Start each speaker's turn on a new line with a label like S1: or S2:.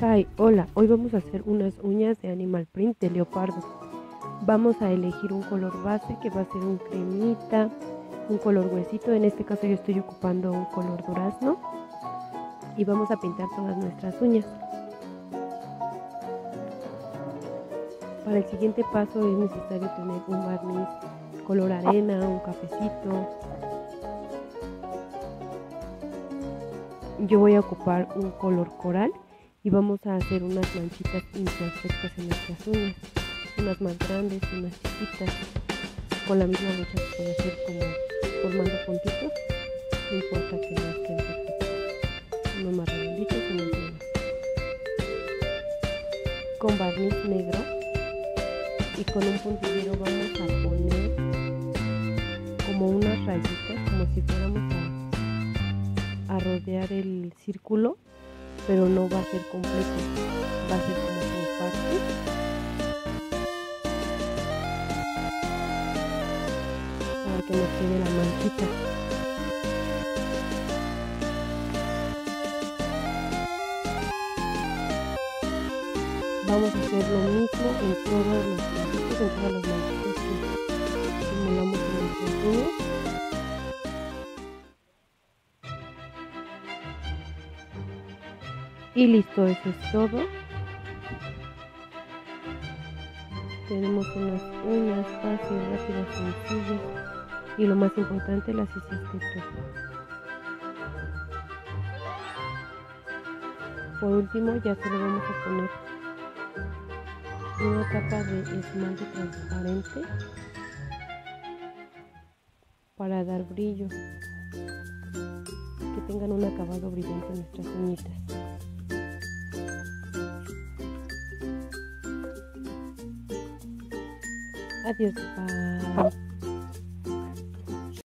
S1: Hi, hola, hoy vamos a hacer unas uñas de animal print de leopardo. Vamos a elegir un color base que va a ser un cremita, un color huesito, en este caso yo estoy ocupando un color durazno y vamos a pintar todas nuestras uñas. Para el siguiente paso es necesario tener un barniz color arena, un cafecito. Yo voy a ocupar un color coral y vamos a hacer unas manchitas imperfectas en nuestras uñas, unas más grandes, unas chiquitas. Con la misma brocha se puede hacer como formando puntitos, no importa que no estén perfectas, unos más redonditos y unos. Con barniz negro y con un puntillero vamos a poner como unas rayitas, como si fuéramos a rodear el círculo pero no va a ser completo, va a ser como por partes. Para que nos quede la manchita. Vamos a hacer lo mismo en todos los en todas las manchitas simulamos en uñas. Y listo, eso es todo. Tenemos unas uñas fáciles, rápidas, sencillas. Y lo más importante, las hiciste tú. Por último, ya se le vamos a poner una capa de esmalte transparente para dar brillo. Que tengan un acabado brillante nuestras uñitas. Adiós, bye.